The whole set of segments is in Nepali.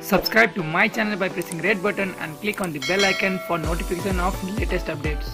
Subscribe to my channel by pressing red button and click on the bell icon for notification of latest updates.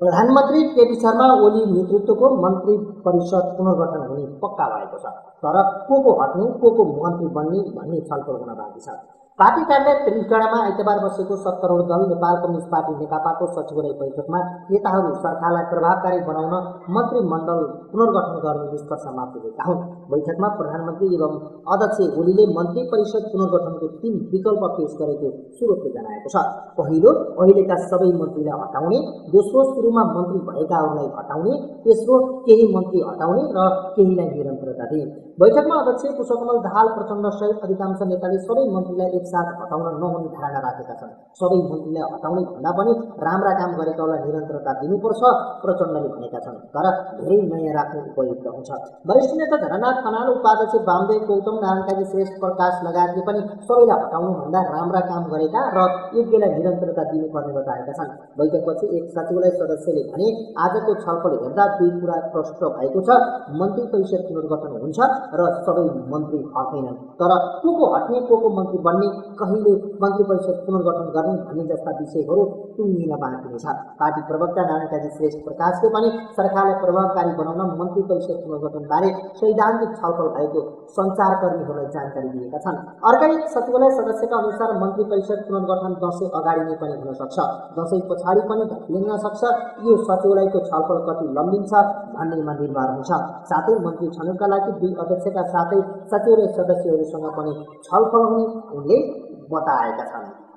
प्रधानमन्त्री केपी शर्मा ओली नेतृत्वको मन्त्री परिषद पुनर्गठन हुने पक्का भएको छ तर को को हट्ने को को मन्त्री बन्ने भन्ने छलफल हुन बाँकी छ पार्टी कार्यालय त्रिगडामा आइतबार बसेको सत्तरोड दल नेपाल कम्युनिस्ट पार्टी नेकपाको सचिवालय बैठकमा नेताहरू सरकारलाई प्रभावकारी बनाउन मन्त्रीमण्डल पुनर्गठन गर्ने निष्कर्षमा पुगेका हुन्। बैठकमा प्रधानमन्त्री एवं अध्यक्ष ओलीले मन्त्री परिषद पुनर्गठनको तीन विकल्प पेश गरेको स्रोतले जनाएको छ। पहिलो अहिलेका सबै मन्त्रीलाई हटाउने दोस्रो सुरुमा मन्त्री भएकाहरूलाई हटाउने तेस्रो केही मन्त्री हटाउने र केहीलाई निरन्तरता दिने। बैठकमा अध्यक्ष पुष्पकमल दाहाल प्रचण्ड सहित अधिकांश नेताले सबै मन्त्रीलाई एकसाथ हटाउन नहुने धारणा राखेका छन्। सबै मन्त्रीलाई हटाउने भन्दा पनि राम्रा काम गरेकालाई निरन्तरता दिनुपर्छ प्रचण्डले भनेका छन्। तर धेरै नयाँ राख्नु उपयुक्त हुन्छ। वरिष्ठ नेता धननाथ खनाल उपाध्यक्ष वामदेव गौतम नारायणकाजी श्रेष्ठ प्रकाश लगायतले पनि सबैलाई हटाउनुभन्दा राम्रा काम गरेका र योग्यलाई निरन्तरता दिनुपर्ने बताएका छन्। बैठकपछि एक सचिवालय सदस्यले भने आजको छलफल हेर्दा दुई कुरा प्रष्ट भएको छ। मन्त्री परिषद पुनर्गठन हुन्छ र सबै मन्त्री हट्दैनन्। तर को को हट्ने को को मन्त्री बन्ने कहिले मन्त्री परिषद पुनर्गठन गर्ने भन्ने जस्ता विषयहरू टुङ्गिन बाँकी छ पार्टी प्रवक्ता नारायण काजी श्रेष्ठ प्रकाशले पनि सरकारलाई प्रभावकारी बनाउन मन्त्री परिषद पुनर्गठनबारे सैद्धान्तिक छलफल भएको सञ्चारकर्मीहरूलाई जानकारी दिएका छन्। अर्का सचिवालय सदस्यका अनुसार मन्त्री परिषद पुनर्गठन दसैँ अगाडि नै पनि हुन सक्छ। दसैँ पछाडि पनि धकिलिन सक्छ। यो सचिवालयको छलफल कति लम्बिन्छ भन्नेमा निर्भर हुन्छ साथै मन्त्री छनौटका लागि दुई अध्यक्षका साथै सचिवालय सदस्यहरूसँग पनि छलफल हुने उनले บ่ตายกระทำ